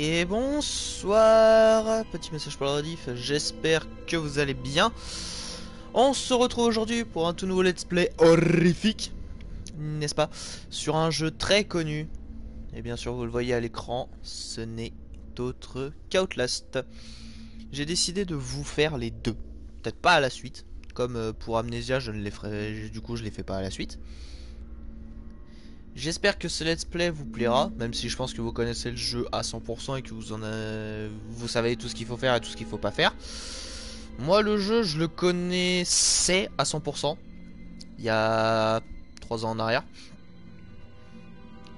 Et bonsoir, petit message pour le rediff, j'espère que vous allez bien. On se retrouve aujourd'hui pour un tout nouveau let's play horrifique, n'est-ce pas Sur un jeu très connu, et bien sûr vous le voyez à l'écran, ce n'est autre qu'Outlast. J'ai décidé de vous faire les deux, peut-être pas à la suite, comme euh, pour Amnesia je ne les ferai, du coup je les fais pas à la suite. J'espère que ce let's play vous plaira, même si je pense que vous connaissez le jeu à 100% et que vous en vous savez tout ce qu'il faut faire et tout ce qu'il faut pas faire. Moi le jeu je le connaissais à 100% il y a 3 ans en arrière.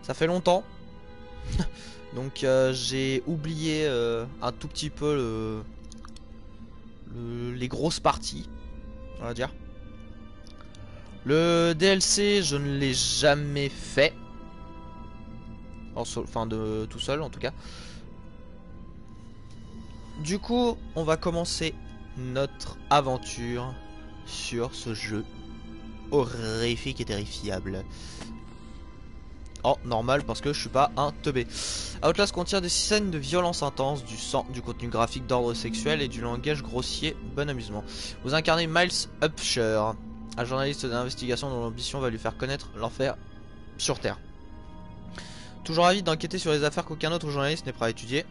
Ça fait longtemps. Donc euh, j'ai oublié euh, un tout petit peu les grosses parties, on va dire. Le DLC, je ne l'ai jamais fait. Enfin, de tout seul en tout cas. Du coup, on va commencer notre aventure sur ce jeu horrifique et terrifiable. Oh, normal, parce que je suis pas un teubé. Outlast contient des scènes de violence intense, du sang, du contenu graphique d'ordre sexuel et du langage grossier. Bon amusement. Vous incarnez Miles Upshur, un journaliste d'investigation dont l'ambition va lui faire connaître l'enfer sur Terre. Toujours avide d'enquêter sur les affaires qu'aucun autre journaliste n'est prêt à étudier,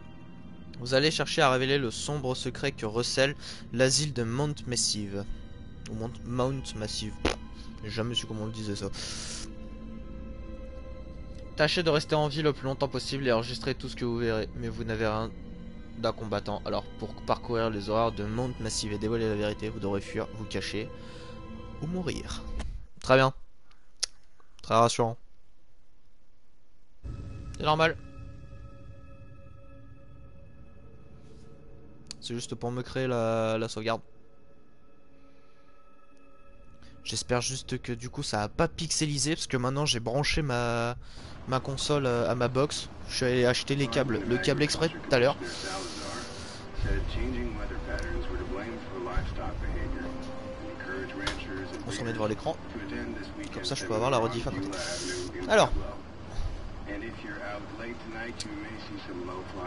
vous allez chercher à révéler le sombre secret que recèle l'asile de Mount Massive. Ou Mount, Massive. J'ai jamais su comment on le disait ça. Tâchez de rester en vie le plus longtemps possible et enregistrer tout ce que vous verrez, mais vous n'avez rien d'un combattant. Alors pour parcourir les horreurs de Mount Massive et dévoiler la vérité, vous devrez fuir, vous cacher ou mourir. Très bien. Très rassurant. C'est normal. C'est juste pour me créer la, la sauvegarde. J'espère juste que du coup ça a pas pixelisé parce que maintenant j'ai branché ma, ma console à ma box. Je suis allé acheter les câbles, le câble exprès tout à l'heure. On s'en met devant l'écran. Comme ça je peux avoir la rediff à côté. Alors.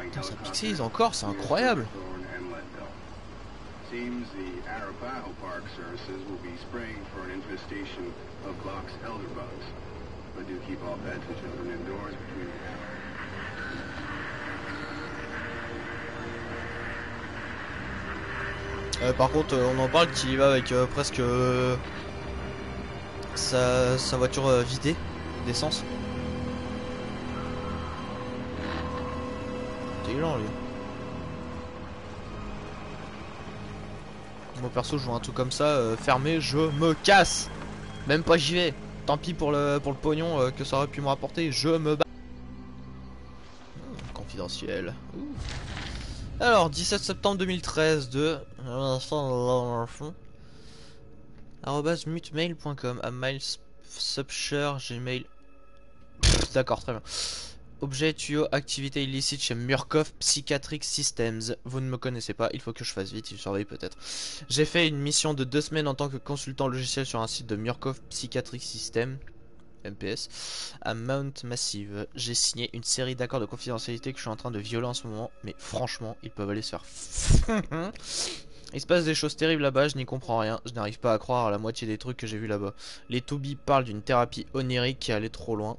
Putain, ça pixelise encore, c'est incroyable. the. But do keep all pets and children indoors between euh, par contre, on en parle qu'il y va avec euh, presque euh, sa, sa, voiture euh, vidée d'essence. T'es lent lui. Moi perso je vois un truc comme ça, euh, fermé, je me casse. Même pas j'y vais. Tant pis pour le, pour le pognon euh, que ça aurait pu me rapporter, je me bats. Hmm, Confidentiel Alors 17 septembre 2013 de mutemail.com à miles gmail D'accord très bien Objet, tuyau, activité illicite chez Murkoff Psychiatric Systems. Vous ne me connaissez pas, il faut que je fasse vite, il surveille peut-être. J'ai fait une mission de deux semaines en tant que consultant logiciel sur un site de Murkoff Psychiatric Systems. MPS, à Mount Massive. J'ai signé une série d'accords de confidentialité que je suis en train de violer en ce moment, mais franchement, ils peuvent aller se faire. Il se passe des choses terribles là-bas, je n'y comprends rien, je n'arrive pas à croire à la moitié des trucs que j'ai vu là-bas. Les Toby parlent d'une thérapie onirique qui allait trop loin,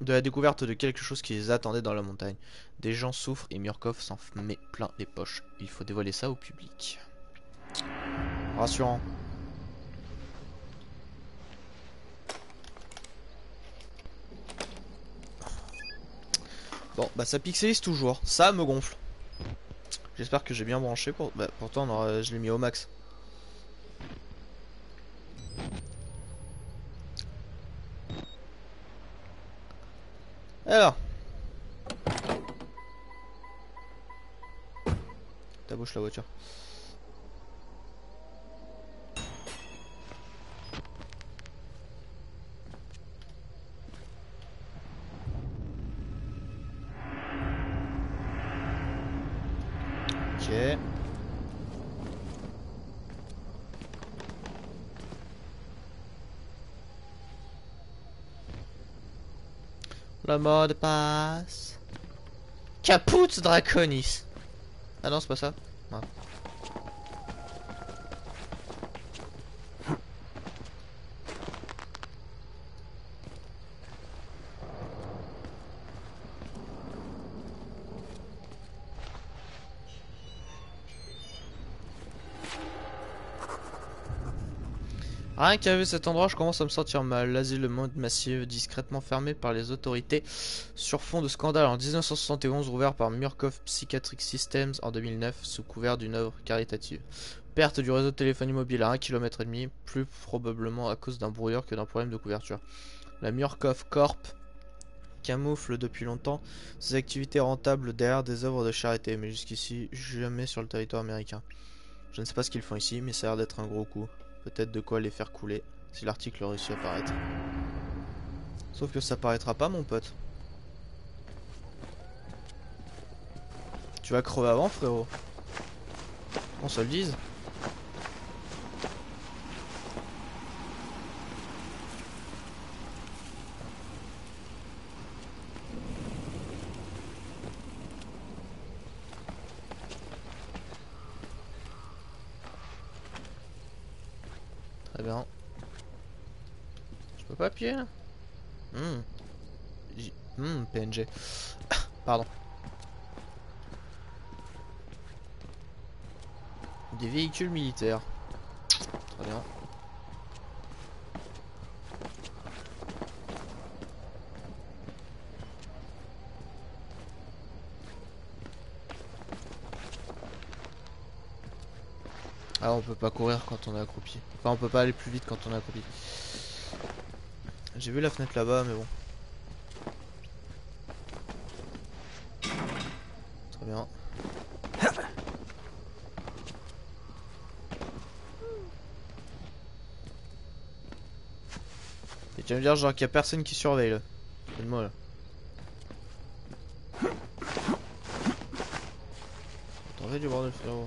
de la découverte de quelque chose qui les attendait dans la montagne. Des gens souffrent et Murkov s'en met plein les poches. Il faut dévoiler ça au public. Rassurant. Bon, bah ça pixelise toujours. Ça me gonfle. J'espère que j'ai bien branché. Pour... Bah, pourtant, je l'ai mis au max. Alors. Ta bouche la voiture. Ok. Le mot de passe. Caput Draconis. Ah non, c'est pas ça. Rien qu'à vu cet endroit, je commence à me sentir mal. L'asile monde massif, discrètement fermé par les autorités, sur fond de scandale en 1971, ouvert par Murkoff Psychiatric Systems en 2009, sous couvert d'une œuvre caritative. Perte du réseau de téléphonie mobile à 1 km plus probablement à cause d'un brouilleur que d'un problème de couverture. La Murkoff Corp camoufle depuis longtemps ses activités rentables derrière des œuvres de charité, mais jusqu'ici jamais sur le territoire américain. Je ne sais pas ce qu'ils font ici, mais ça a l'air d'être un gros coup. Peut-être de quoi les faire couler, si l'article réussit à paraître. Sauf que ça paraîtra pas, mon pote. Tu vas crever avant, frérot. On se le dise. Très bien. Là Hmm. Hmm, PNG. Pardon. Des véhicules militaires. Très bien. Ah, on peut pas courir quand on est accroupi. Enfin, on peut pas aller plus vite quand on est accroupi. J'ai vu la fenêtre là-bas, mais bon. Très bien. Et tu vas me dire genre qu'il y a personne qui surveille là. Donne-moi là. T'en fais du bordel frérot.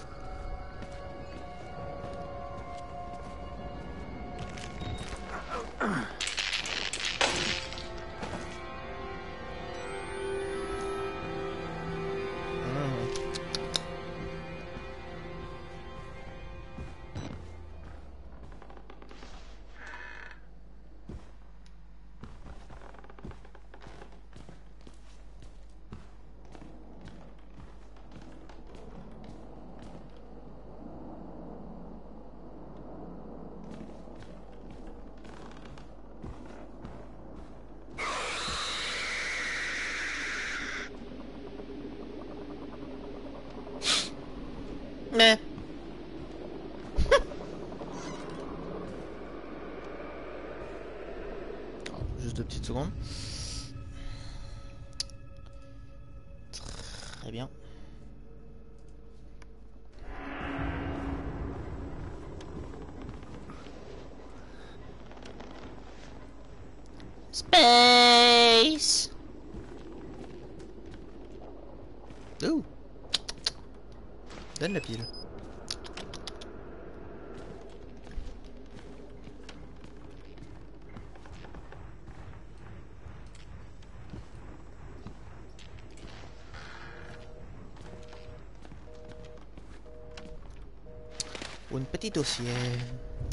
Ou une petite dossier.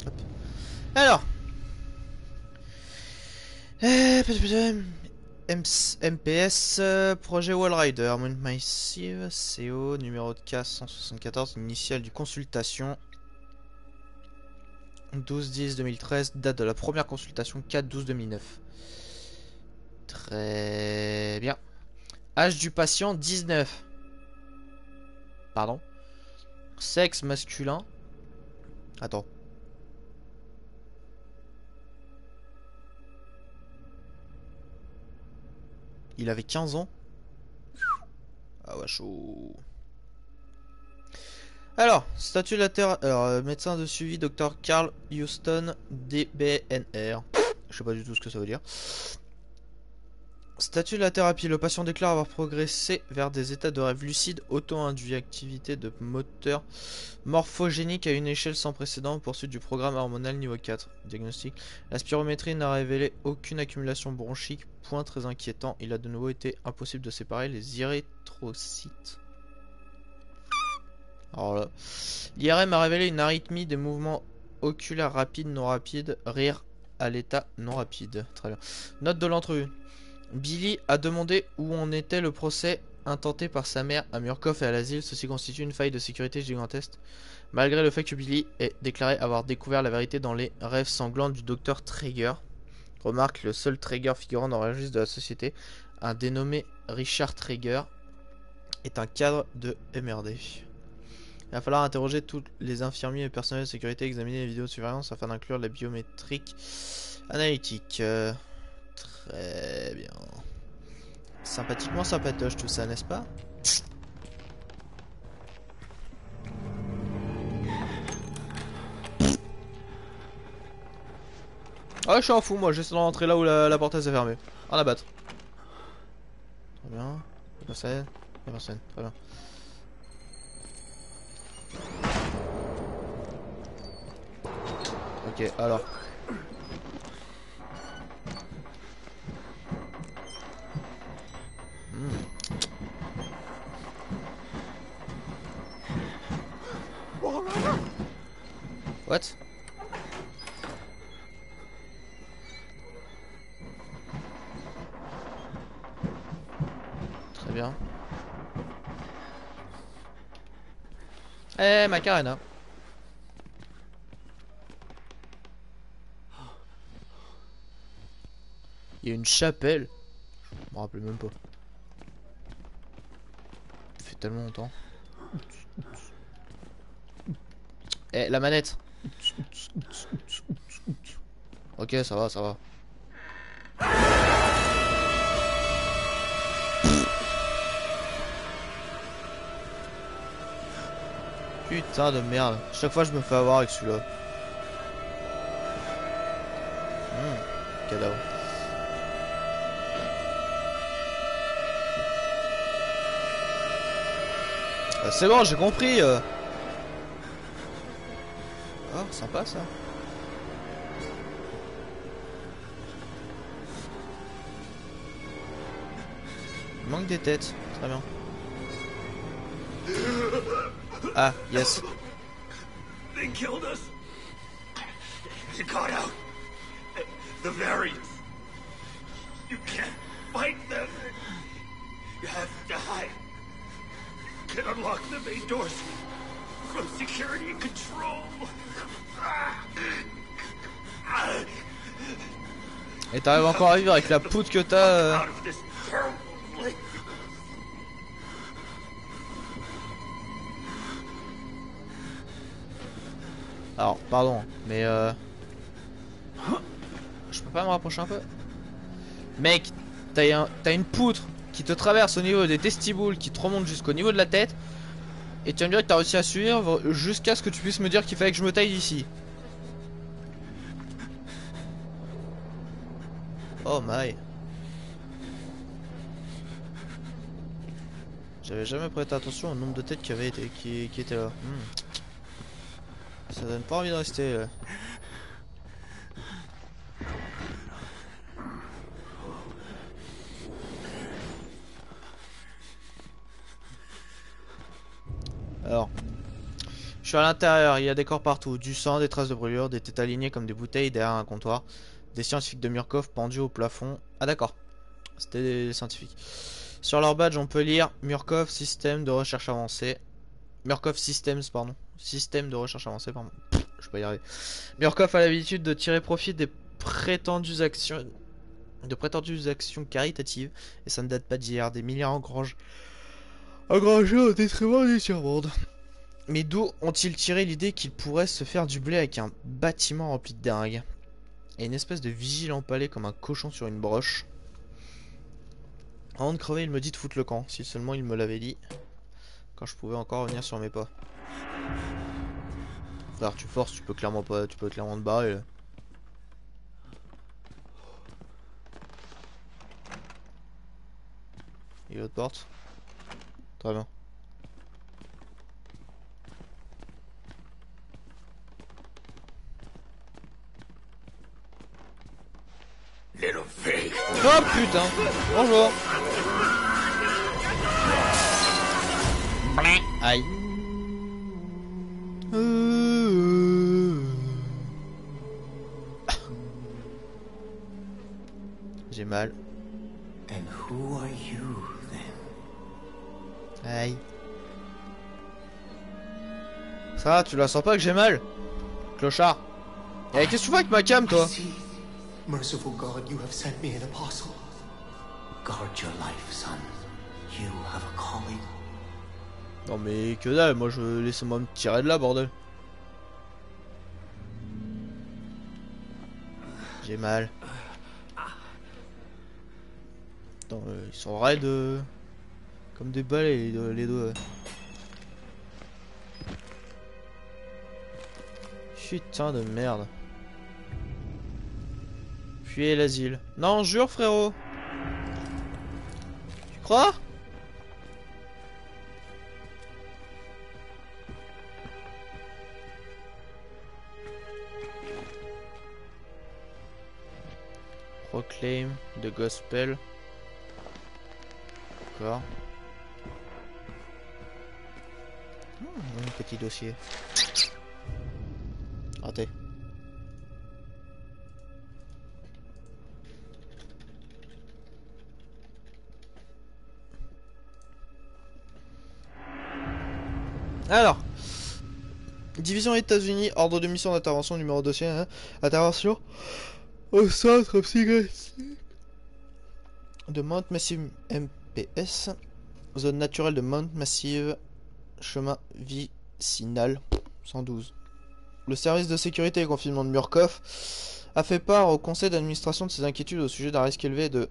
Hop. Alors. Euh, MPS, euh, projet Wallrider, Massive, CO, numéro de cas 174, initial du consultation. 12-10-2013, date de la première consultation 4-12-2009. Très bien. Âge du patient 19. Pardon. Sexe masculin. Attends. Il avait 15 ans? Ah ouais, chaud. Alors, statut de la Terre... Alors, euh, médecin de suivi, docteur Carl Houston, DBNR. Je sais pas du tout ce que ça veut dire. Statut de la thérapie. Le patient déclare avoir progressé vers des états de rêve lucide auto-induit. Activité de moteur morphogénique à une échelle sans précédent. Poursuite du programme hormonal niveau 4. Diagnostic. La spirométrie n'a révélé aucune accumulation bronchique. Point très inquiétant. Il a de nouveau été impossible de séparer les érythrocytes. Alors là. L'IRM a révélé une arythmie des mouvements oculaires rapides, non rapides. Rire à l'état non rapide. Très bien. Note de l'entrevue. Billy a demandé où en était le procès intenté par sa mère à Murkoff et à l'asile. Ceci constitue une faille de sécurité gigantesque. Malgré le fait que Billy ait déclaré avoir découvert la vérité dans les rêves sanglants du docteur Traeger. Remarque, le seul Traeger figurant dans le registre de la société, un dénommé Richard Traeger, est un cadre de MRD. Il va falloir interroger tous les infirmiers et personnels de sécurité, examiner les vidéos de surveillance afin d'inclure la biométrique analytique. Euh, très bien. Sympathiquement sympatoche tout ça, n'est-ce pas? Ah, je suis en fou, moi, j'essaie d'entrer là où la, porte s'est fermée. En abattre. Très bien. Personne. Personne. Très bien. Ok, alors. What? Très bien. Eh, Macarena. Il y a une chapelle. Je me rappelle même pas. Ça fait tellement longtemps. Eh, la manette. Ok, ça va, ça va. Putain de merde. Chaque fois je me fais avoir avec celui-là. Cadavre. Euh, c'est bon, j'ai compris. Euh. Ça. Il manque des têtes, très bien. Ah, yes. They killed us. Got out. The variants. You can't fight them. You have to hide. the main doors security control. Et t'arrives encore à vivre avec la poutre que t'as. Euh... Alors, pardon, mais euh... Je peux pas me rapprocher un peu? Mec, t'as un... une poutre qui te traverse au niveau des testibules, qui te remonte jusqu'au niveau de la tête. Et tu vas me dire que t'as réussi à suivre jusqu'à ce que tu puisses me dire qu'il fallait que je me taille d'ici. Oh my. J'avais jamais prêté attention au nombre de têtes qui, avait été, qui, étaient là. Hmm. Ça donne pas envie de rester là. Alors, je suis à l'intérieur, il y a des corps partout, du sang, des traces de brûlure, des têtes alignées comme des bouteilles derrière un comptoir, des scientifiques de Murkov pendus au plafond. Ah d'accord, c'était des scientifiques. Sur leur badge, on peut lire Murkov Système de recherche avancée. Murkov Systems, pardon. Système de recherche avancée, pardon. je peux y arriver. Murkov a l'habitude de tirer profit des prétendues actions de prétendues actions caritatives et ça ne date pas d'hier. Des milliards engrange engrangé au détriment du tiers-monde. Mais d'où ont-ils tiré l'idée qu'il pourrait se faire du blé avec un bâtiment rempli de dingue Et une espèce de vigile empalé comme un cochon sur une broche? Avant de crever, il me dit de foutre le camp. Si seulement il me l'avait dit. Quand je pouvais encore revenir sur mes pas. Frère, tu forces, tu peux clairement pas, tu peux clairement te barrer. Là. Et l'autre porte. Très bien. Oh putain Bonjour Aïe. J'ai mal. And who are you? Aïe. Ça va, tu la sens pas que j'ai mal? Clochard. Eh, qu'est-ce que tu fais avec ma cam, toi? Merciful God, you have sent me an apostle. Guard your life, son. You have a calling. Non mais que dalle, moi je laissez-moi me tirer de là, bordel. J'ai mal. Attends, euh, ils sont raides euh, comme des balais les, ouais. Putain de merde. Fuyez l'asile. Non, jure frérot. Tu crois? Proclaim the gospel. D'accord. Hmm, un petit dossier. Raté. Alors, Division États-Unis, ordre de mission d'intervention numéro dossier, hein, intervention au centre psychiatrique de Mount Massive MPS, zone naturelle de Mount Massive, chemin vicinal 112. Le service de sécurité et confinement de Murkoff a fait part au conseil d'administration de ses inquiétudes au sujet d'un risque élevé de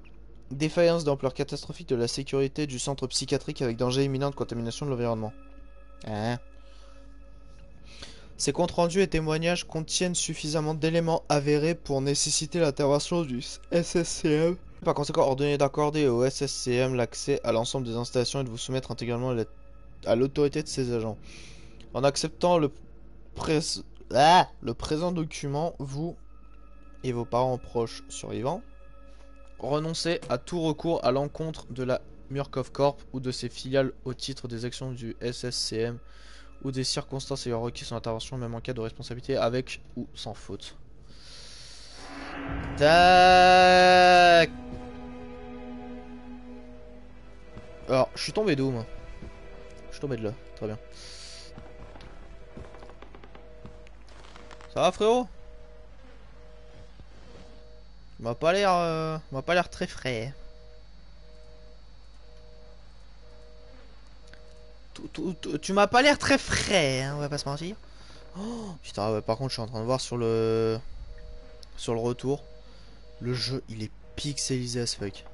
défaillance d'ampleur catastrophique de la sécurité du centre psychiatrique avec danger imminent de contamination de l'environnement. Hein? Ces comptes rendus et témoignages contiennent suffisamment d'éléments avérés pour nécessiter l'intervention du SSCM. Par conséquent, ordonnez d'accorder au SSCM l'accès à l'ensemble des installations et de vous soumettre intégralement à la- à l'autorité de ses agents. En acceptant le, Ah le présent document, vous et vos parents proches survivants renoncez à tout recours à l'encontre de la Murkoff Corp ou de ses filiales au titre des actions du SSCM ou des circonstances ayant requis son intervention, même en cas de responsabilité avec ou sans faute. Tac. Alors, je suis tombé d'où moi? Suis tombé de là, très bien. Ça va frérot? M'a pas l'air, euh, m'a pas l'air très frais. Tu m'as pas l'air très frais, hein, on va pas se mentir. Oh, putain, par contre, je suis en train de voir sur le sur le retour, le jeu, il est pixelisé as fuck.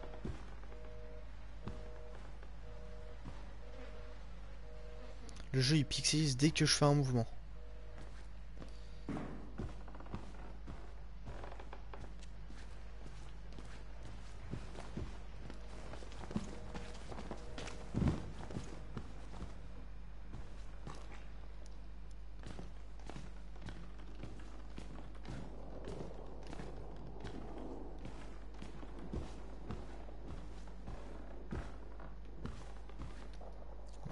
Le jeu, il pixelise dès que je fais un mouvement.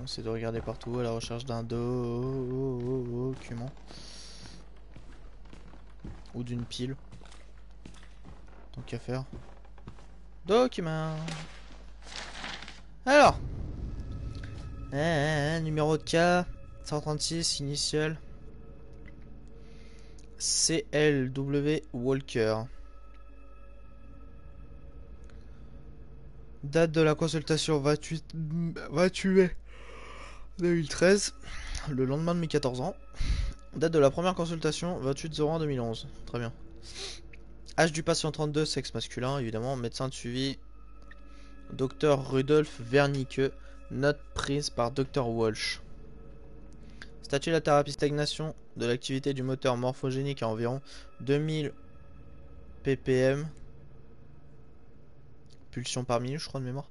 On de regarder partout à la recherche d'un do- document. Ou d'une pile. Tant qu'à faire. Document. Alors. Euh, numéro de cas. 136 initial. CLW Walker. Date de la consultation 28 28 mai 2013, le lendemain de mes 14 ans. Date de la première consultation 28 01 2011. Très bien. Âge du patient 32, sexe masculin, évidemment. Médecin de suivi Docteur Rudolf Wernicke. Note prise par Dr Walsh. Statut de la thérapie stagnation de l'activité du moteur morphogénique à environ 2000 ppm. Pulsion par minute, je crois, de mémoire.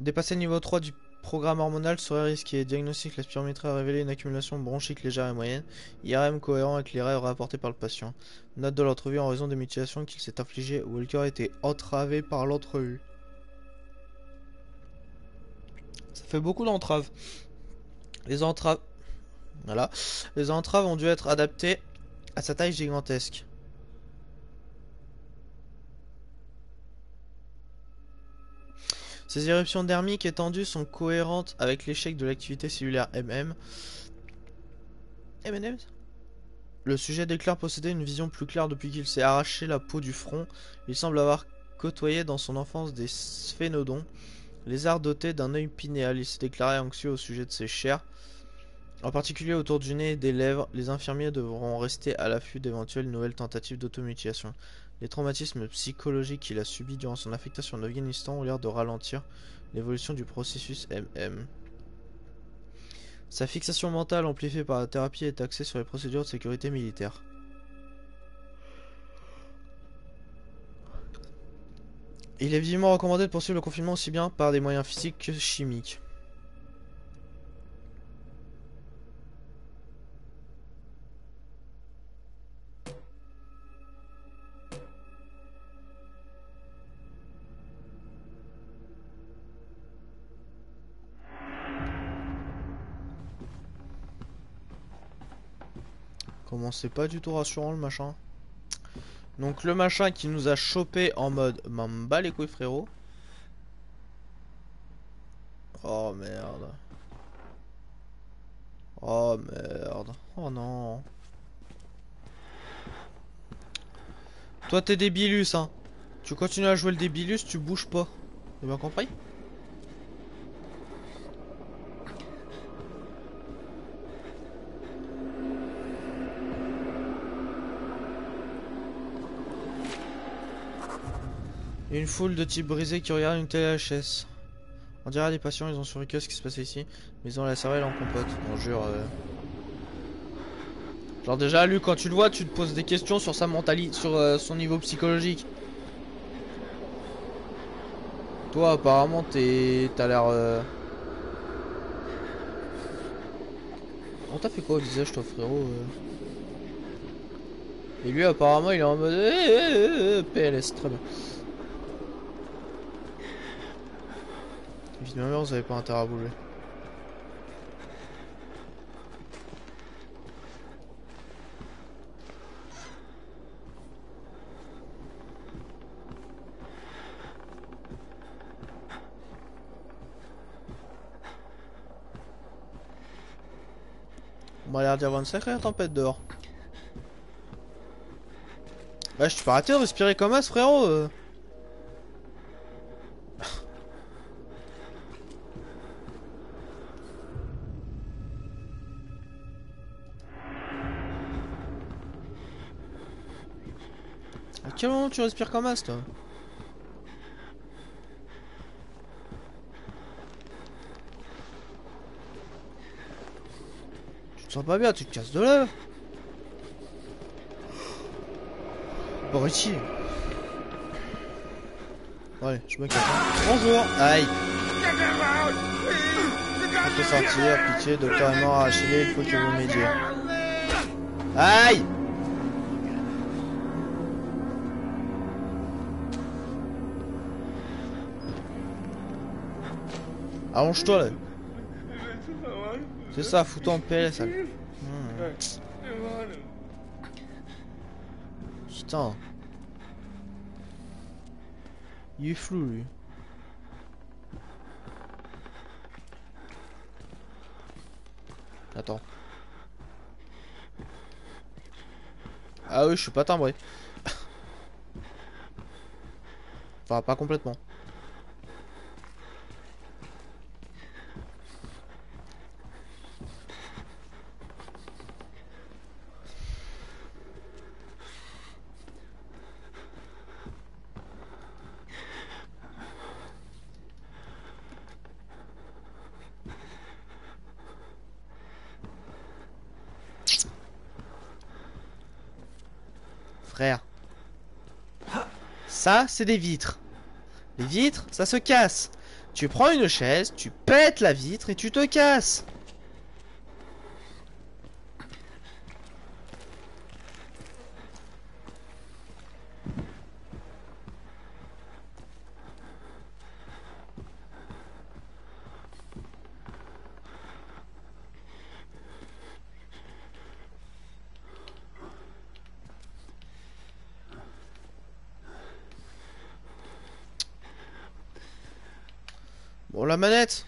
Dépasser le niveau 3 du programme hormonal serait risqué. Diagnostic, la spirométrie a révélé une accumulation bronchique légère et moyenne. IRM cohérent avec les rêves rapportés par le patient. Note de l'entrevue en raison des mutilations qu'il s'est infligé. Walker a été entravé par l'entrevue. Ça fait beaucoup d'entraves. Les entraves... Voilà. Les entraves ont dû être adaptées à sa taille gigantesque. Ces éruptions dermiques étendues sont cohérentes avec l'échec de l'activité cellulaire MM. M&M's Le sujet déclare posséder une vision plus claire depuis qu'il s'est arraché la peau du front. Il semble avoir côtoyé dans son enfance des sphénodons, lézards dotés d'un œil pinéal. Il s'est déclaré anxieux au sujet de ses chairs, en particulier autour du nez et des lèvres. Les infirmiers devront rester à l'affût d'éventuelles nouvelles tentatives d'automutilation. Les traumatismes psychologiques qu'il a subis durant son affectation en Afghanistan ont l'air de ralentir l'évolution du processus MM. Sa fixation mentale amplifiée par la thérapie est axée sur les procédures de sécurité militaire. Il est vivement recommandé de poursuivre le confinement aussi bien par des moyens physiques que chimiques. C'est pas du tout rassurant le machin. Donc le machin qui nous a chopé en mode m'en bats les couilles frérot. Oh merde. Oh merde. Oh non. Toi t'es débilus hein. Tu continues à jouer le débilus, tu bouges pas. T'as bien compris? Une foule de types brisés qui regardent une THS. On dirait des patients, ils ont survécu ce qui se passait ici, mais ils ont la cervelle en compote. On jure. Euh... Genre déjà, lui, quand tu le vois, tu te poses des questions sur sa mentalité, sur euh, son niveau psychologique. Toi, apparemment, t'es, t'as l'air. Euh... On t'a fait quoi au visage, toi, frérot euh Et lui, apparemment, il est en mode eh, eh, eh, Bien. Évidemment, vous avez pas intérêt à bouger. On m'a l'air d'y avoir une sacrée tempête dehors. Ouais, je peux arrêter de respirer comme as, frérot. Tu respires comme as toi. Tu te sens pas bien, tu te casses de là Bon ici. Allez, je me casse. Bonjour. Aïe. Peut sortir, pitié, docteur est mort à Achille, il faut que vous m'aidiez. Aïe Allonge-toi là. C'est ça, fous-toi en PLS. Putain. Il est flou lui. Attends. Ah oui, je suis pas timbré. enfin, pas complètement. frère. Ça, c'est des vitres. Les vitres, ça se casse. Tu prends une chaise, tu pètes la vitre et tu te casses. Bon, la manette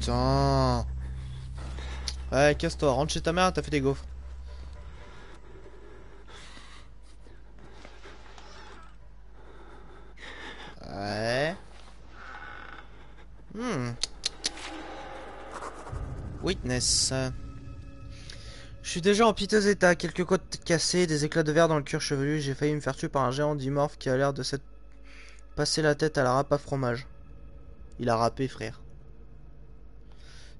Putain Casse-toi, rentre chez ta mère, t'as fait des gaufres. Ouais. Hmm. Witness. Je suis déjà en piteux état, quelques côtes cassées, des éclats de verre dans le cuir chevelu, j'ai failli me faire tuer par un géant dimorphe qui a l'air de s'être passé la tête à la râpe à fromage. Il a râpé, frère.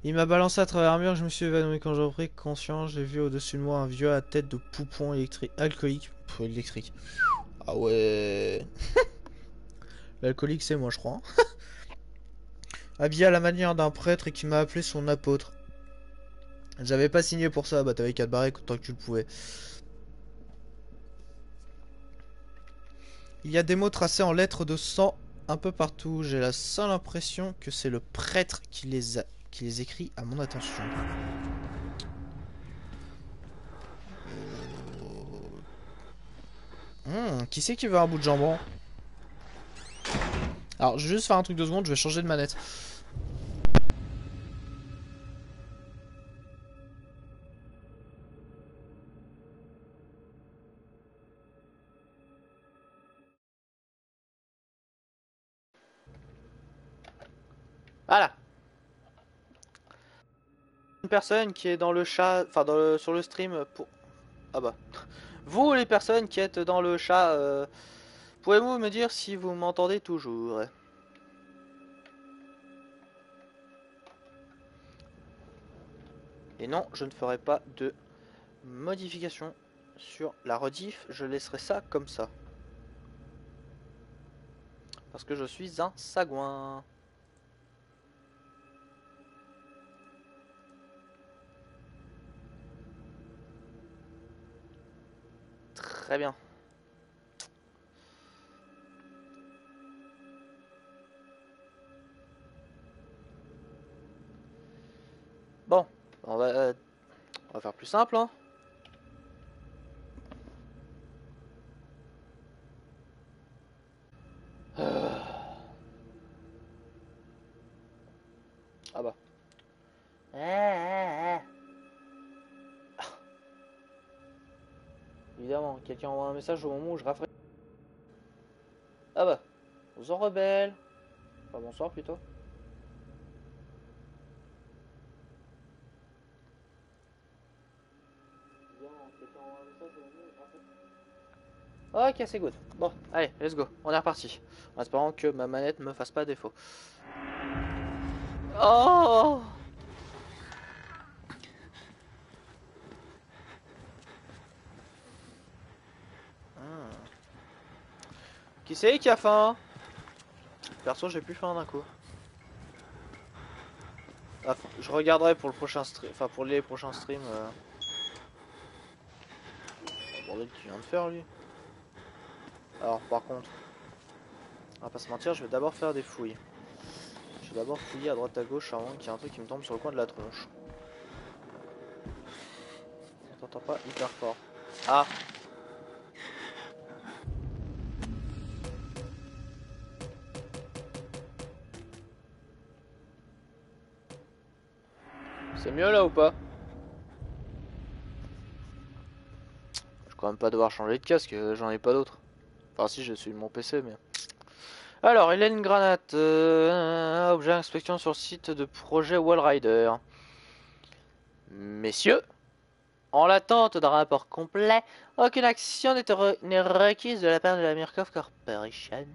Il m'a balancé à travers un mur, je me suis évanoui quand j'ai repris conscience, j'ai vu au-dessus de moi un vieux à tête de poupon électrique, alcoolique. Pff, électrique. Ah ouais. L'alcoolique c'est moi je crois. Habillé à la manière d'un prêtre et qui m'a appelé son apôtre. J'avais pas signé pour ça, bah t'avais qu'à te barrer tant que tu le pouvais. Il y a des mots tracés en lettres de sang un peu partout. J'ai la seule impression que c'est le prêtre qui les, a, qui les écrit à mon attention. Hmm, qui c'est qui veut un bout de jambon? Alors, je vais juste faire un truc de seconde, je vais changer de manette. Voilà. Une personne qui est dans le chat, enfin dans le, sur le stream pour... Ah bah. Vous les personnes qui êtes dans le chat, euh, pouvez-vous me dire si vous m'entendez toujours? Et non, je ne ferai pas de modification sur la rediff, je laisserai ça comme ça. Parce que je suis un sagouin. Très bien. Bon, on va, euh, on va faire plus simple. Hein. Euh. Ah bah. Évidemment, quelqu'un envoie un message au moment où je rafraîchis. Ah bah, bonsoir rebelle. Enfin bonsoir plutôt. Ok, c'est good. Bon, allez, let's go. On est reparti. En espérant que ma manette me fasse pas défaut. Oh Qui c'est qui a faim? Perso, j'ai plus faim d'un coup. Ah, je regarderai pour le prochain stream, enfin pour les prochains streams. Euh... Oh, bordel, tu viens de faire lui. Alors, par contre, on va pas se mentir, je vais d'abord faire des fouilles. Je vais d'abord fouiller à droite à gauche avant qu'il y ait un truc qui me tombe sur le coin de la tronche. On t'entend pas hyper fort. Ah mieux là ou pas Je crois même pas devoir changer de casque, euh, j'en ai pas d'autre. Enfin si, je suis mon PC mais... Alors, Hélène Granate, euh, objet inspection sur site de projet Wallrider. Messieurs, En l'attente d'un rapport complet, aucune action n'est requise de la part de la Murkoff Corporation.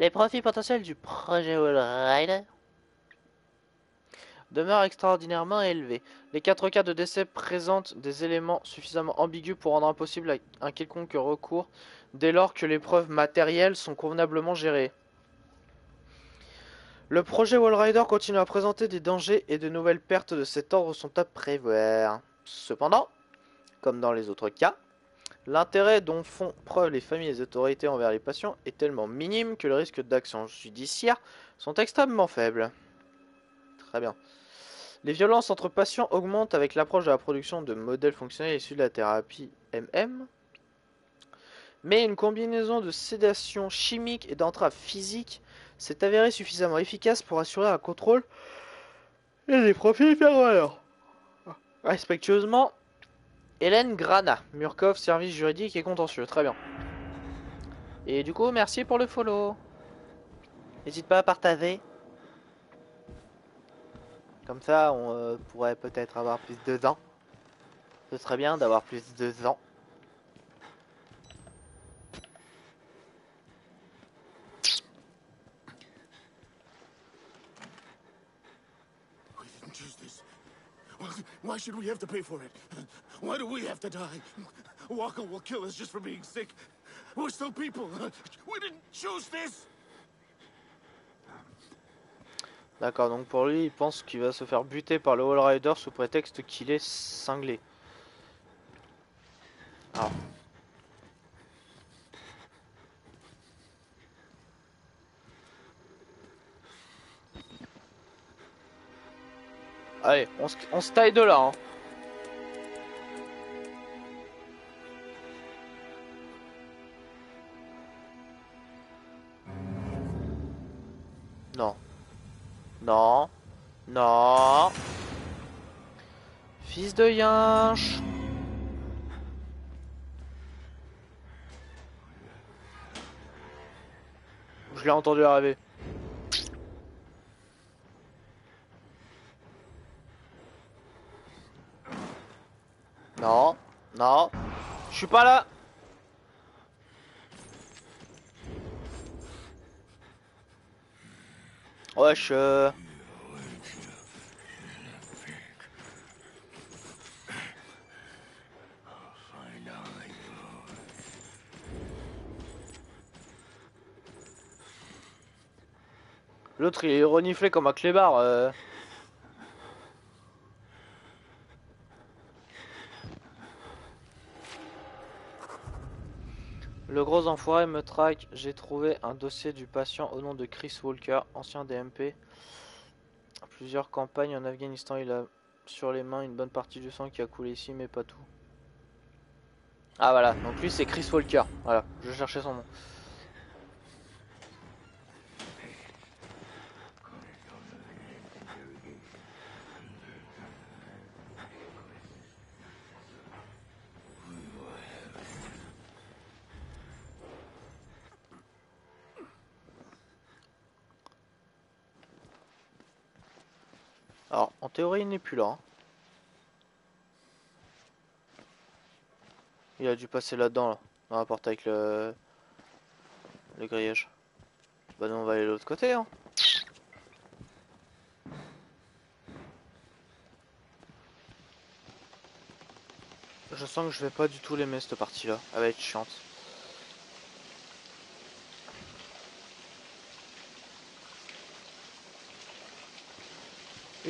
Les profits potentiels du projet Rider demeurent extraordinairement élevés. Les quatre cas de décès présentent des éléments suffisamment ambigus pour rendre impossible un quelconque recours dès lors que les preuves matérielles sont convenablement gérées. Le projet Wallrider continue à présenter des dangers et de nouvelles pertes de cet ordre sont à prévoir. Cependant, comme dans les autres cas, l'intérêt dont font preuve les familles et les autorités envers les patients est tellement minime que le risque d'action judiciaire sont extrêmement faibles. Très bien. Les violences entre patients augmentent avec l'approche de la production de modèles fonctionnels issus de la thérapie MM. Mais une combinaison de sédation chimique et d'entrave physique s'est avérée suffisamment efficace pour assurer un contrôle et des profils inférieurs. Respectueusement, Hélène Grana, Murkov, service juridique et contentieux. Très bien. Et du coup, merci pour le follow. N'hésite pas à partager. Comme ça, on euh, pourrait peut-être avoir plus de dents. Ce serait bien d'avoir plus de dents. Why should we have to pay for it? Why do we have to die? Walker will kill us just for being sick. We're still people. We didn't choose this. D'accord, donc pour lui, il pense qu'il va se faire buter par le Wall Rider sous prétexte qu'il est cinglé. Alors. Allez, on se, on se taille de là. Hein. Non. Non. Non. Fils de yinche. Je l'ai entendu arriver. Non, non, je suis pas là. Euh... L'autre il est reniflé comme un clébard. Euh... Le gros enfoiré me traque, j'ai trouvé un dossier du patient au nom de Chris Walker, ancien DMP. Plusieurs campagnes en Afghanistan, il a sur les mains une bonne partie du sang qui a coulé ici, mais pas tout. Ah voilà, donc lui c'est Chris Walker, voilà, je cherchais son nom. Théorie, il n'est plus là. Hein. Il a dû passer là-dedans, dans la porte avec le, le grillage. Bah nous on va aller de l'autre côté. Hein. Je sens que je vais pas du tout l'aimer cette partie là, elle va être chiante.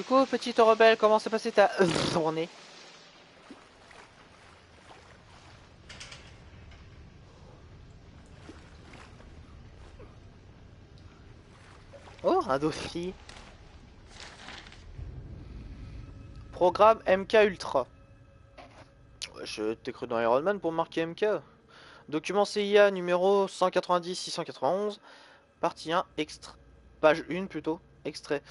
Petite rebelle, comment s'est passé ta journée Oh, un dossier. Programme MK Ultra. Je t'ai cru dans Iron Man pour marquer MK. Document CIA numéro 190-691. Partie 1, extra... page 1 plutôt, extrait.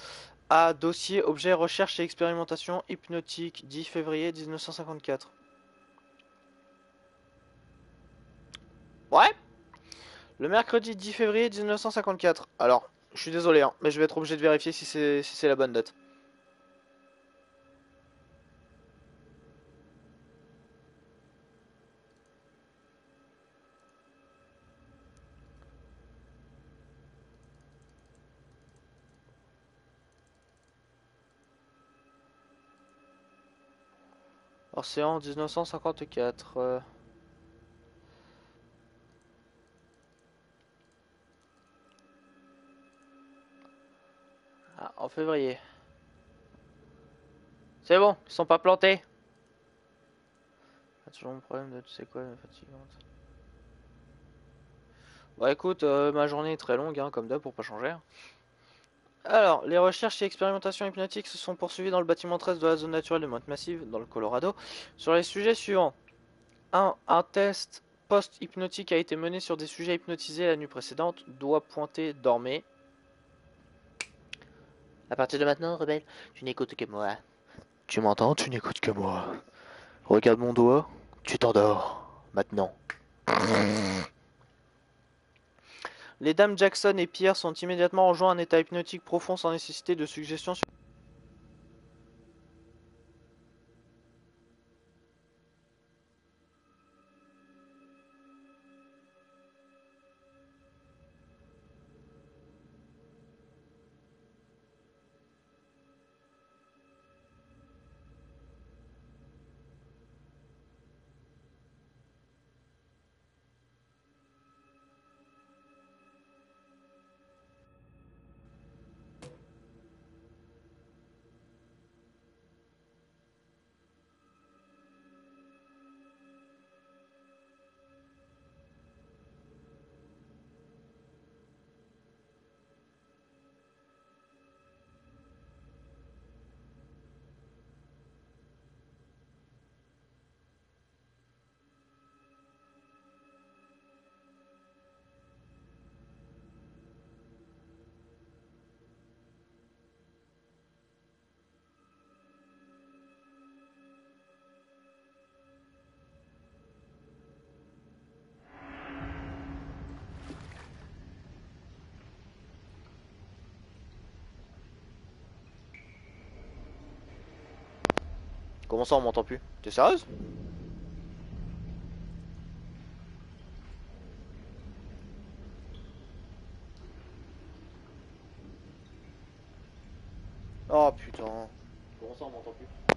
A. Dossier objet recherche et expérimentation hypnotique 10 février 1954. Ouais Le mercredi 10 février 1954. Alors, je suis désolé, hein, mais je vais être obligé de vérifier si c'est si la bonne date. En 1954. euh. Ah, en février. C'est bon, ils sont pas plantés. Toujours mon problème de tu sais quoi, fatigante. Bon écoute, euh, ma journée est très longue, hein, comme d'hab, pour pas changer. Alors, les recherches et expérimentations hypnotiques se sont poursuivies dans le bâtiment 13 de la zone naturelle de Monte Massive, dans le Colorado, sur les sujets suivants. 1. Un test post-hypnotique a été mené sur des sujets hypnotisés la nuit précédente. Doigt pointé, dormez. À partir de maintenant, rebelle, tu n'écoutes que moi. Tu m'entends Tu n'écoutes que moi. Regarde mon doigt, tu t'endors. Maintenant. Les dames Jackson et Pierre sont immédiatement rejoints à un état hypnotique profond sans nécessité de suggestion. sur- Comment ça, on m'entend plus? T'es sérieuse? Oh putain. Comment ça, on m'entend plus?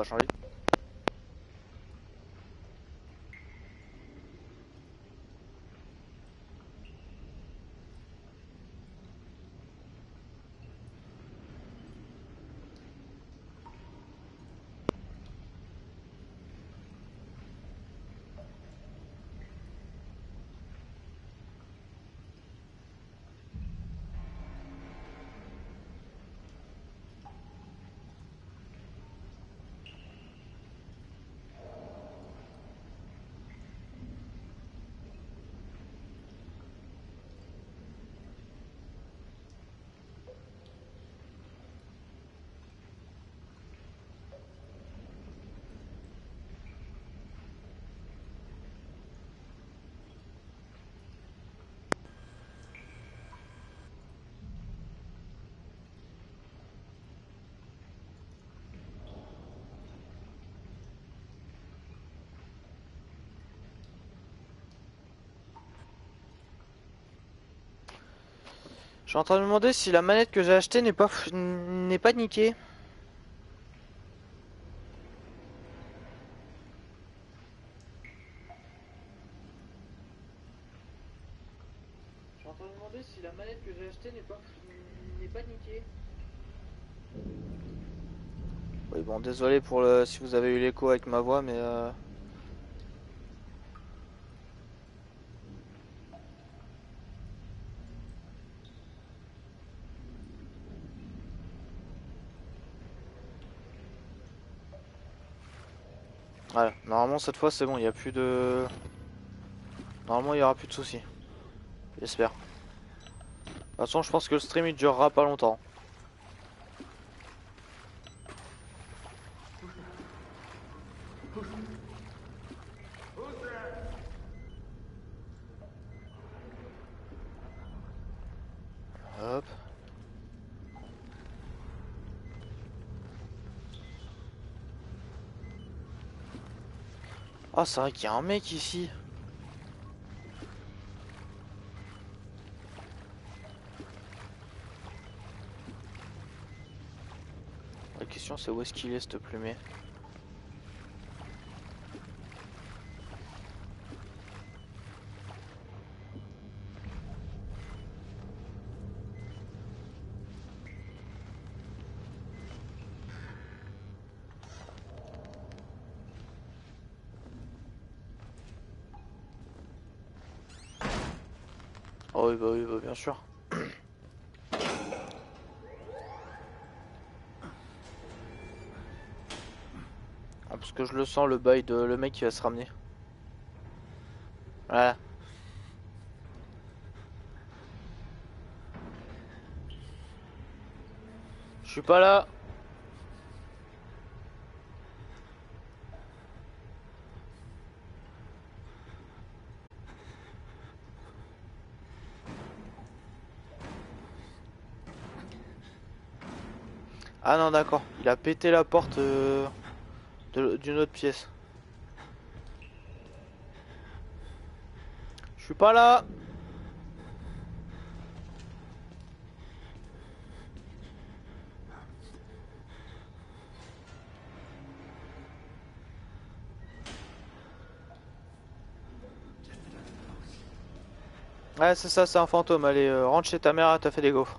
Va changer. Suis en train de me demander si la manette que j'ai achetée n'est pas n'est pas niquée. Je suis en train de demander si la manette que j'ai achetée n'est pas n'est pas niquée. Oui bon désolé pour le si vous avez eu l'écho avec ma voix mais euh... Normalement cette fois c'est bon, il n'y a plus de... Normalement il n'y aura plus de soucis. J'espère. De toute façon je pense que le stream il durera pas longtemps. Oh, c'est vrai qu'il y a un mec ici. La question c'est où est-ce qu'il est, ce plumé Ah, parce que je le sens le bail de le mec qui va se ramener. Voilà. Je suis pas là. Ah non d'accord, il a pété la porte euh, d'une autre pièce. Je suis pas là Ouais c'est ça, c'est un fantôme, allez euh, rentre chez ta mère, t'as fait des gaufres.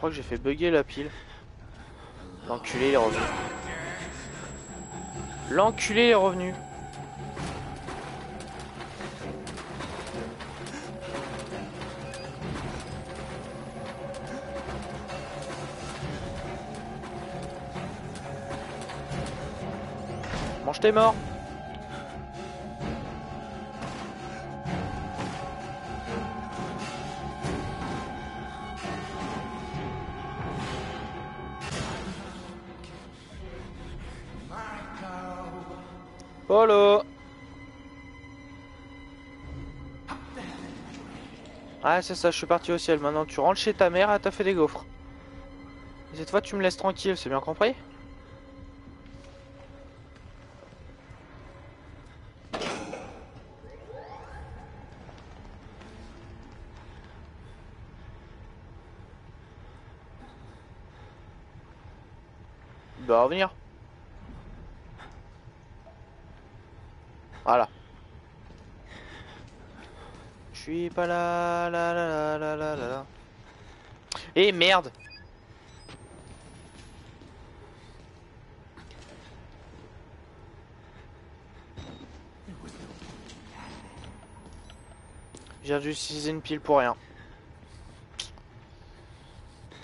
Crois que j'ai fait bugger la pile. L'enculé est revenu. L'enculé est revenu. Mange tes morts Ah c'est ça, je suis parti au ciel. Maintenant tu rentres chez ta mère, elle t'a fait des gaufres. Et cette fois tu me laisses tranquille, c'est bien compris? Il va revenir. Voilà. Je suis pas là, là, là, là, là, là, là. Eh merde J'ai dû utiliser une pile pour rien.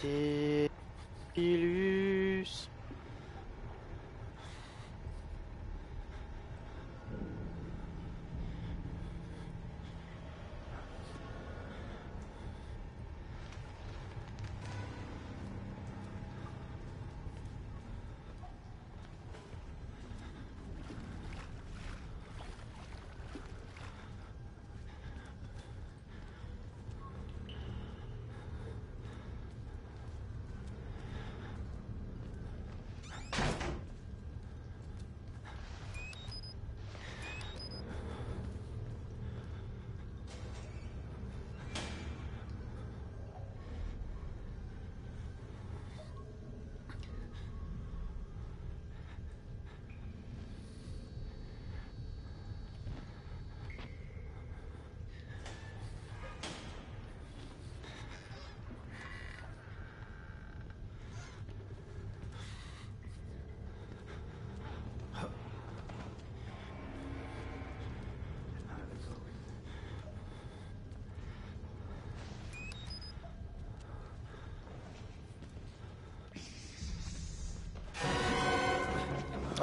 Des pilus.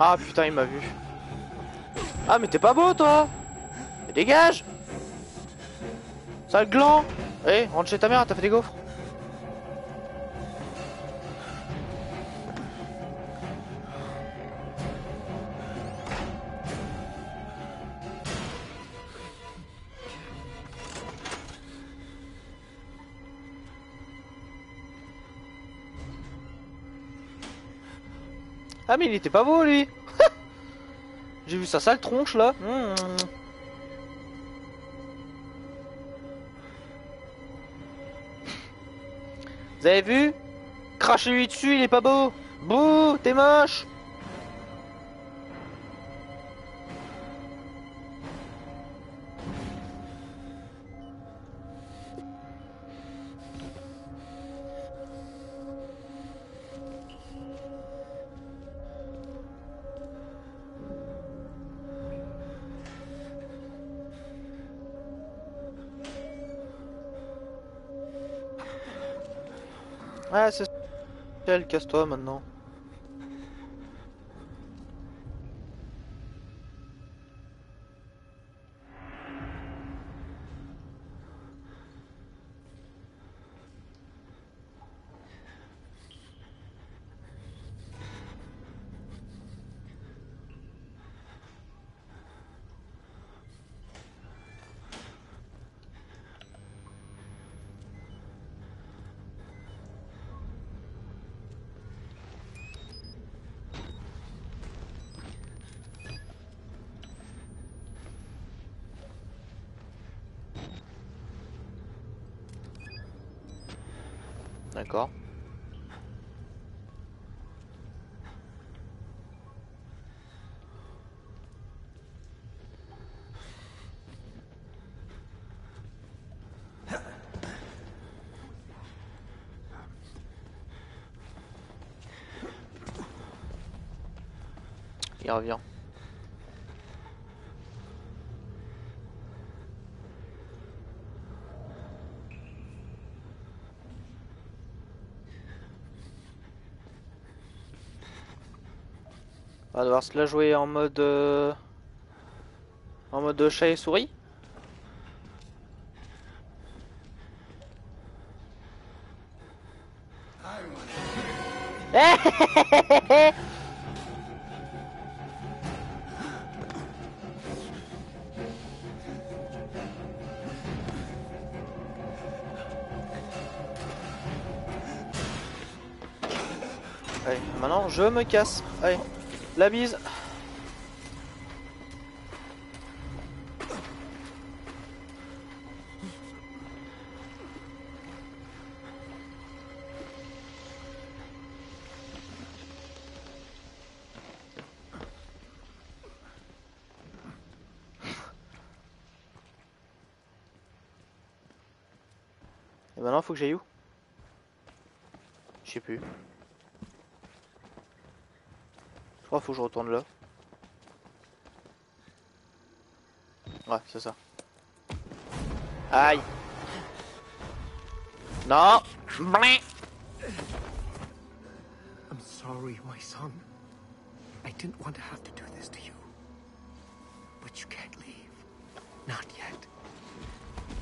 Ah putain, il m'a vu. Ah mais t'es pas beau toi. Dégage. Sale gland. Eh, rentre chez ta mère, t'as fait des gaufres Ah mais il était pas beau lui. J'ai vu sa sale tronche là. Vous avez vu? Crachez-lui dessus, il est pas beau. Bouh, t'es moche elle, casse-toi maintenant. D'accord. Il On va devoir se la jouer en mode... euh, En mode chat et souris casse. Allez, la bise. Et maintenant faut que j'aille où? Je sais plus. Qu'il faut que je retourne là. Ouais, c'est ça. Aïe Non. I'm sorry, my son. I didn't want to have to do this to you. But you can't leave. Not yet.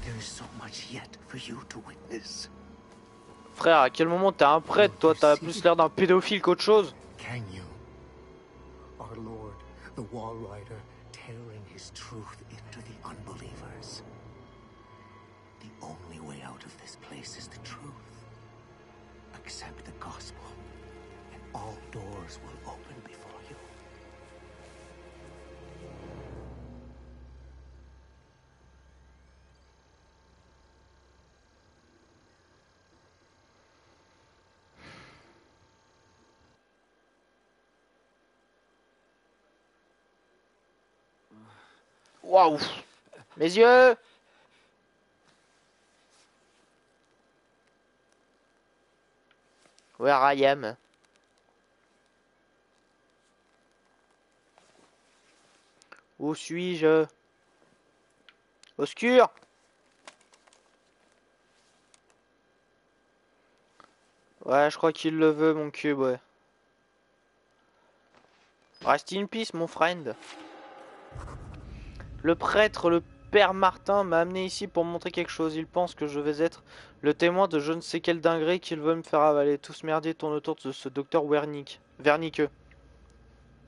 There is so much yet for you to witness. Frère, à quel moment t'es un prêtre toi? T'as plus l'air d'un pédophile qu'autre chose Can you? The Wall Rider, tearing his truth into the unbelievers. The only way out of this place is the truth. Accept the gospel, and all doors will open before Waouh. Mes yeux. Where I am. Où suis-je? Obscur. Ouais, je crois qu'il le veut, mon cube, ouais. Reste in peace, mon friend. Le prêtre, le père Martin, m'a amené ici pour montrer quelque chose. Il pense que je vais être le témoin de je ne sais quelle dinguerie qu'il veut me faire avaler. Tout ce merdier tourne autour de ce docteur Wernick. Wernicke.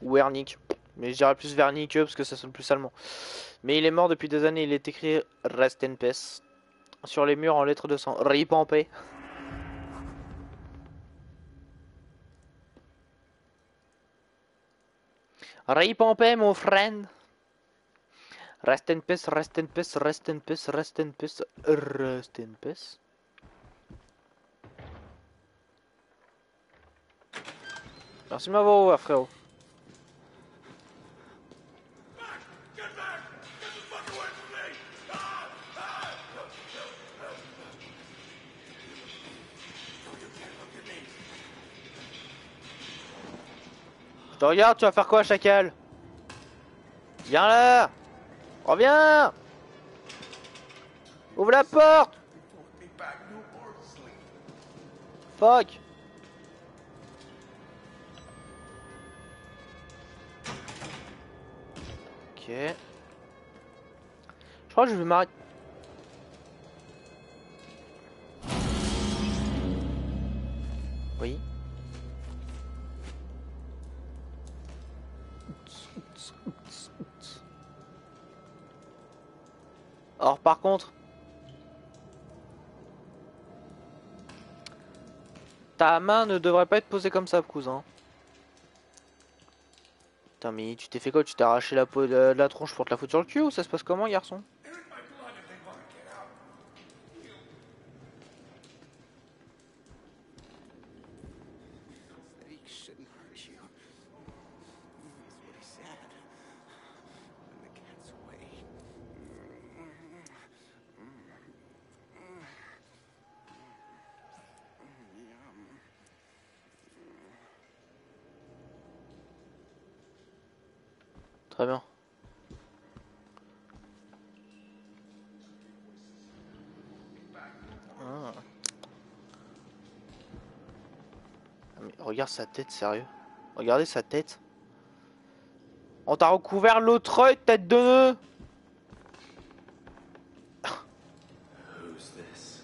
Wernick. Mais je dirais plus Wernicke parce que ça sonne plus allemand. Mais il est mort depuis des années. Il est écrit Rest in peace. Sur les murs en lettres de sang. Rip en paix. Rip en paix, mon friend. Rest in peace, rest in peace, rest in peace, rest in peace, rest in peace. Merci de m'avoir frérot. Te regarde, tu vas faire quoi, chacal Viens là Reviens Ouvre la porte Fuck Ok. Je crois que je vais m'arrêter. Ta main ne devrait pas être posée comme ça, cousin. Putain, mais tu t'es fait quoi? Tu t'es arraché la peau de la tronche pour te la foutre sur le cul ou ça se passe comment, garçon He shouldn't hurt you. That's what he said. And the cat's away. Yum. Très bien. Ah. Ah, mais regarde sa tête, sérieux. Regardez sa tête. On t'a recouvert l'autre œil, tête de nœud Who's this?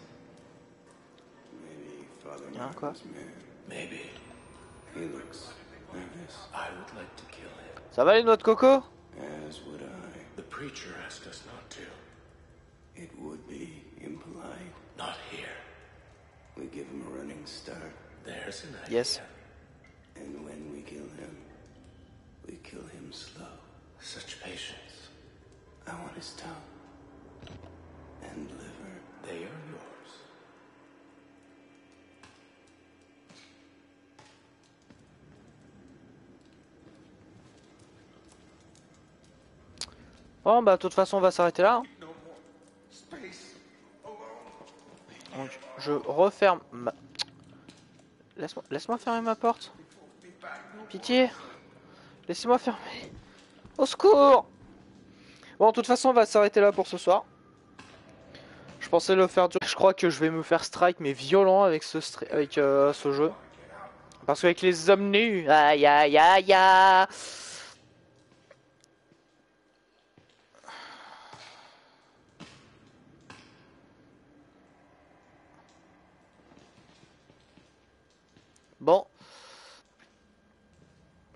Maybe Father Hein, quoi? Martin's man. Maybe. He looks nervous. I would like to kill him. Ça va les noix de coco? As would I. The preacher asked us not to. It would be impolite. Not here. We give him a running start. There's an idea. Yes. And when we kill him, we kill him slow. Such patience. I want his tongue. And liver. They are yours. Bon bah de toute façon on va s'arrêter là. hein. Donc je referme ma... Laisse-moi laisse-moi fermer ma porte. Pitié. Laissez-moi fermer. Au secours Bon de toute façon on va s'arrêter là pour ce soir. Je pensais le faire dur. Je crois que je vais me faire strike mais violent avec ce, euh, ce jeu. Parce qu'avec les hommes nus, aïe aïe aïe aïe Bon.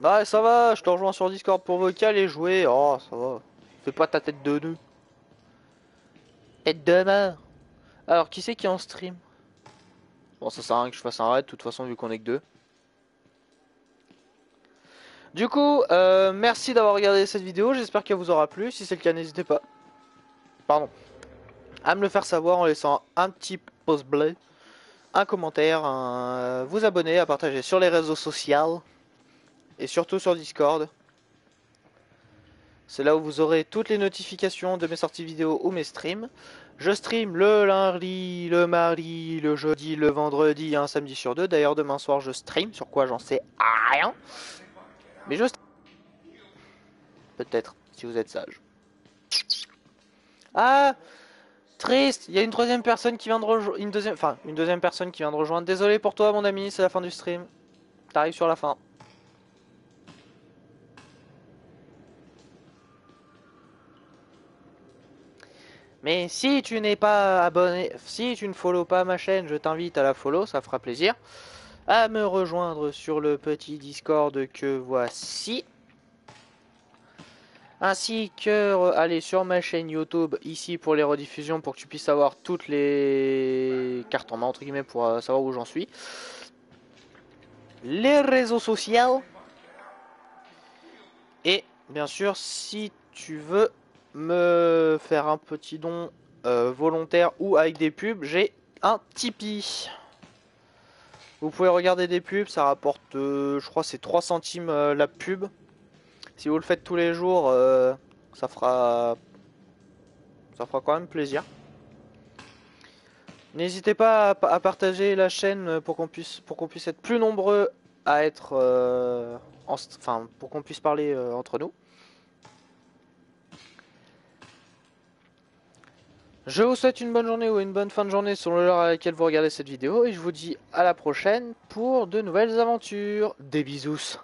Bah ça va, je te rejoins sur Discord pour vocal et jouer. Oh ça va. Fais pas ta tête de nœud. Tête de mort. Alors qui c'est qui est en stream? Bon ça sert à rien que je fasse un raid de toute façon vu qu'on est que deux. Du coup, euh, merci d'avoir regardé cette vidéo, j'espère qu'elle vous aura plu. Si c'est le cas, n'hésitez pas. Pardon. À me le faire savoir en laissant un petit pouce bleu un commentaire, un- vous abonner, à partager sur les réseaux sociaux et surtout sur Discord. C'est là où vous aurez toutes les notifications de mes sorties vidéo ou mes streams. Je stream le lundi, le mardi, le jeudi, le vendredi, un samedi sur deux. D'ailleurs, demain soir, je stream. Sur quoi, j'en sais rien. Mais je. Peut-être, si vous êtes sage. Ah Triste, il y a une troisième personne qui vient de rejoindre, une deuxième, enfin une deuxième personne qui vient de rejoindre. Désolé pour toi mon ami, c'est la fin du stream. T'arrives sur la fin. Mais si tu n'es pas abonné, si tu ne follow pas ma chaîne, je t'invite à la follow, ça fera plaisir. À me rejoindre sur le petit Discord que voici. Ainsi que aller sur ma chaîne YouTube ici pour les rediffusions pour que tu puisses avoir toutes les cartes en main entre guillemets pour euh, savoir où j'en suis. Les réseaux sociaux. Et bien sûr, si tu veux me faire un petit don euh, volontaire ou avec des pubs, j'ai un Tipeee. Vous pouvez regarder des pubs, ça rapporte, euh, je crois, c'est 3 centimes euh, la pub. Si vous le faites tous les jours, ça fera, ça fera quand même plaisir. N'hésitez pas à, partager la chaîne pour qu'on puisse, pour qu'on puisse être plus nombreux à être, enfin, pour qu'on puisse parler entre nous. Je vous souhaite une bonne journée ou une bonne fin de journée selon l'heure à laquelle vous regardez cette vidéo et je vous dis à la prochaine pour de nouvelles aventures. Des bisous